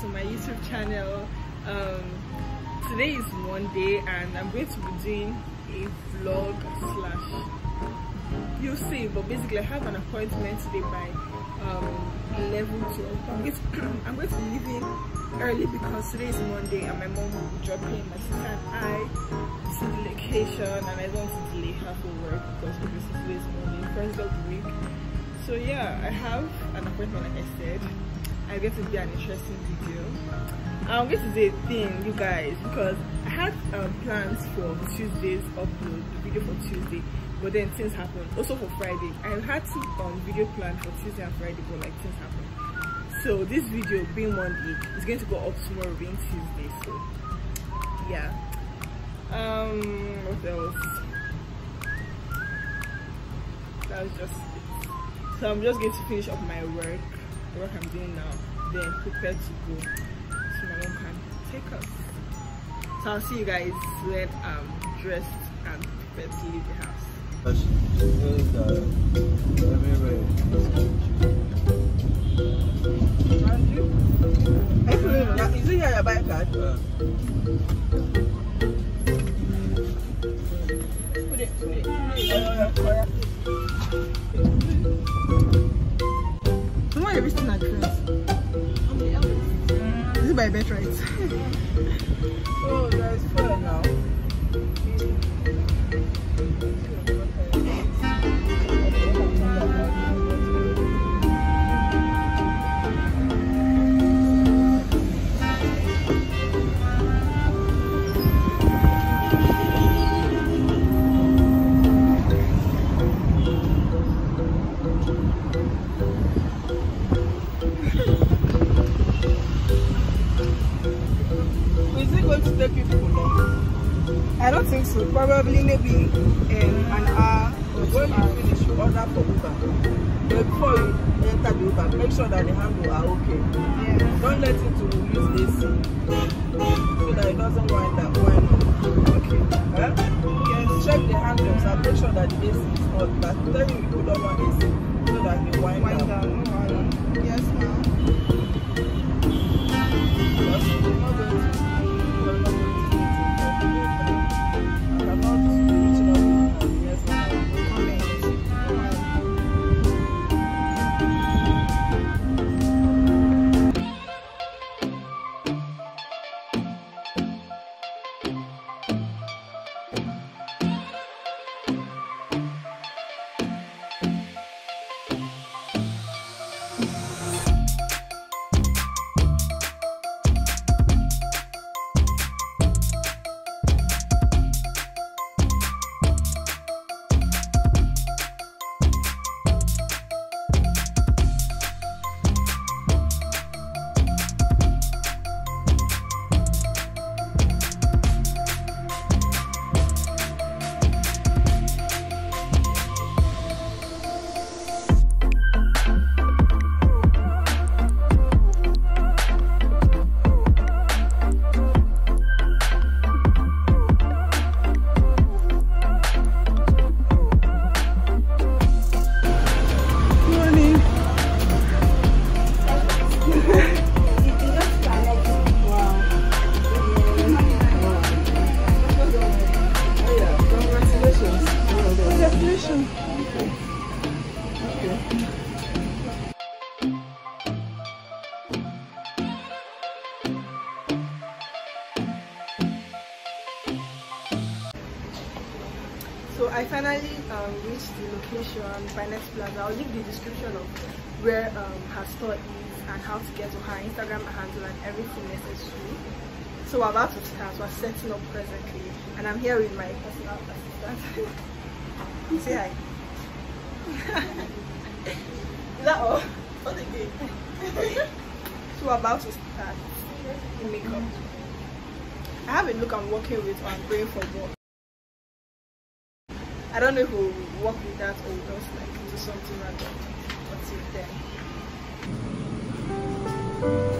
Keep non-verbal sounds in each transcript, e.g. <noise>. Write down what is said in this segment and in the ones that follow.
to my youtube channel. Um, today is monday and i'm going to be doing a vlog slash you'll see but basically i have an appointment today by um 11 12 i'm going to <clears throat> i'm going to be leaving early because today is monday and my mom will be dropping my sister and i to the location and i don't want to delay her for work because obviously today is monday first of the week. So yeah i have an appointment like i said i get to be an interesting video. I'm going to do a thing you guys because i had um, plans for tuesday's upload the video for tuesday but then things happened. Also for friday. I had two um video planned for tuesday and friday but like things happened. So this video being monday is going to go up tomorrow being tuesday so yeah. Um what else? That was just it. So i'm just going to finish up my work the work i'm doing now then prepare to go so my mom can take us so i'll see you guys when i'm dressed and prepared to leave the house. Is, it your bike card? Oh, there is Is it going to take you too long? i don't think so probably maybe in an hour When you finish, you order for Uber. But before you enter the Uber, make sure that the handle are okay. yeah Don't let it to use AC so that it doesn't wind up. Wind up. okay Eh? yes Check the handles and make sure that the AC is not. That tell you you don't want AC so that it wind, wind up. down yes ma'am So I finally um, reached the location, Finance Plaza. I'll leave the description of where um, her store is and how to get to her Instagram handle and everything necessary. So we're about to start. We're setting up presently, and I'm here with my personal assistant. <laughs> Say hi. <laughs> is that all? What again? <laughs> So we're about to start the makeup. I have a look I'm working with or I'm going for work. I don't know if we'll work with that or we'll just like do something random. Until then.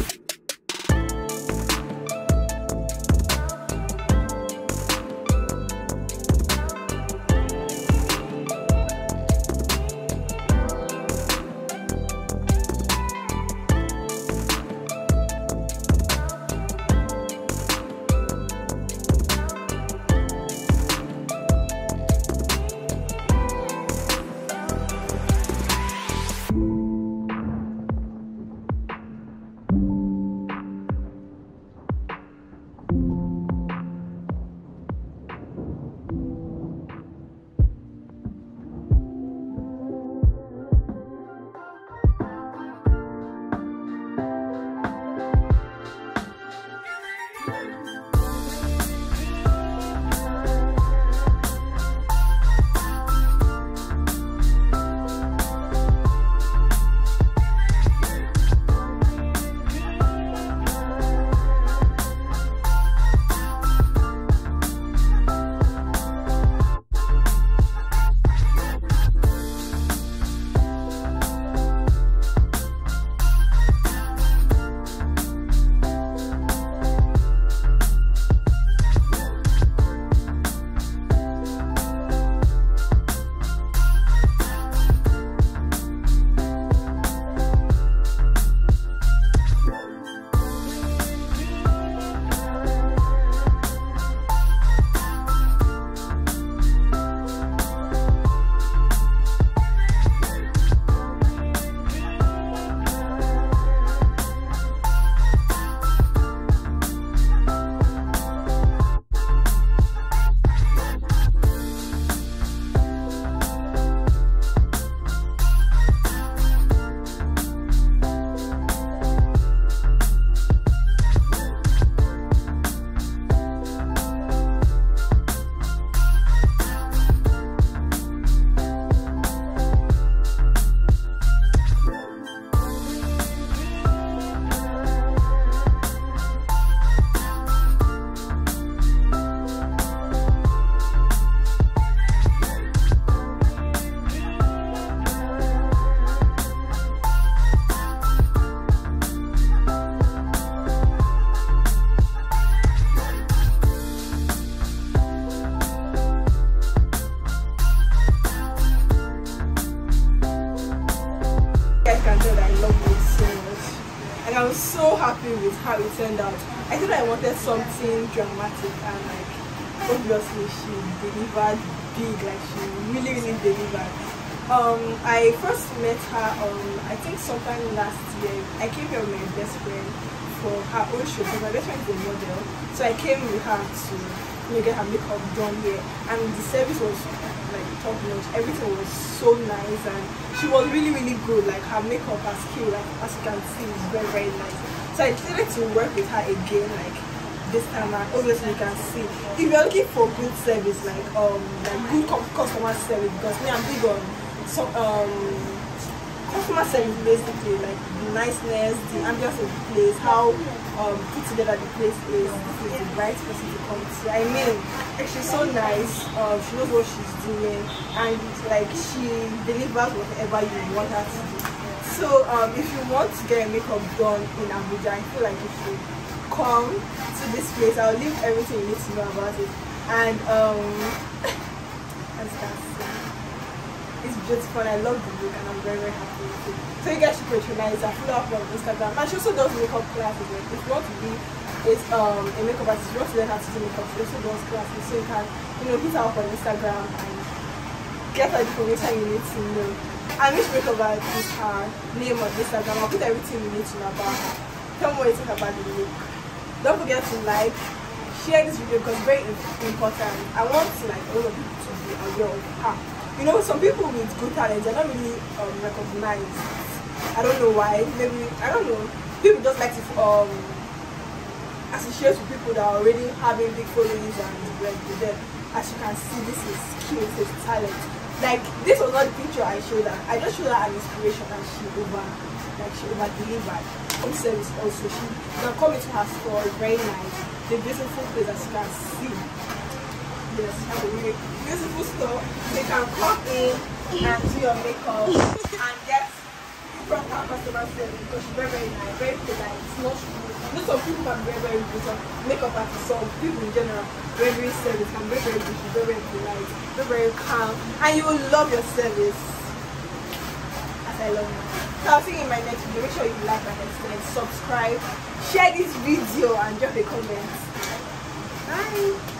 you I'm so happy with how it turned out. I thought I wanted something dramatic and like obviously she delivered big, like she really really delivered. Um, I first met her um I think sometime last year. I came here with my best friend for her own show because my best friend is a model. So I came with her to you get her makeup done here and the service was like top notch. Everything was so nice and she was really really good. Like her makeup, her skill, like as you can see, is very very nice. So I decided to work with her again, like this time around. Obviously, you can see if you're looking for good service, like um, like good customer service, because me, I'm big on so um customer service basically like the niceness, the ambience of the place, how um put together the place is, the right person to come to. I mean, she's so nice. Um, she knows what she's doing, and like she delivers whatever you want her to do. So um, if you want to get makeup done in Abuja, I feel like you should come to this place. I'll leave everything you need to know about it. And um, <laughs> see, it's beautiful I love the look and I'm very very happy with it. So you guys should patronize her, follow her on Instagram. And she also does makeup classes. If you want to be um a makeup artist, you want to learn how to do makeup, she also does classes. So you can, you know, hit her up on Instagram and get the information you need to know. And which makeup artist is her name on Instagram. I'll put everything you need to know about her. Tell me what you think about the look. Don't forget to like, share this video because very important. I want to like all of people to be aware of her. You know, some people with good talent, they're not really um, recognized. I don't know why. Maybe I don't know. People just like to um associate with people that are already having big followings and with them. As you can see, this is skills, this is talent. Like this was not the picture I showed her. I just showed her an inspiration and she over like she over delivered. Home service also. She you can come into her store, very nice. The beautiful place as you can see. A really beautiful store. You can come in and do your makeup and get from our customer service because she's very very nice, very polite. It's not know some people can be very very rude. Some makeup artists, some people in general, very very service can be very very good. She's very very polite, very very calm, and you will love your service. As I love you. So I'll see you in my next video. Make sure you like and extend, subscribe, share this video, and drop a comment. Bye.